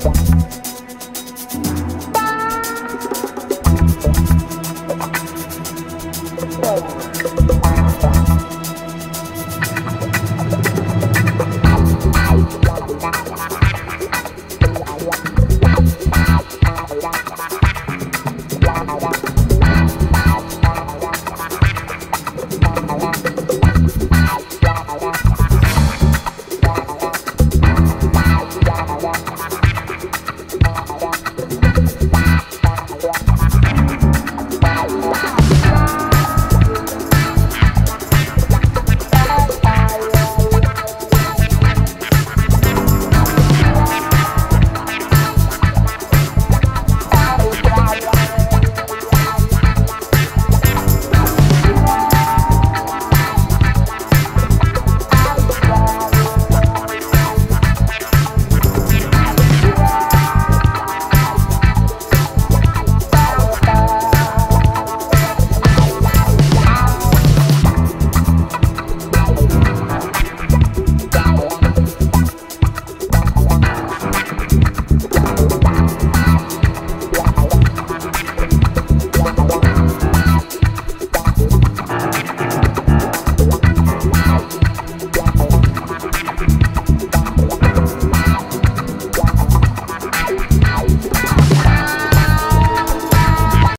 Oh.